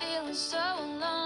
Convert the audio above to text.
feeling so alone.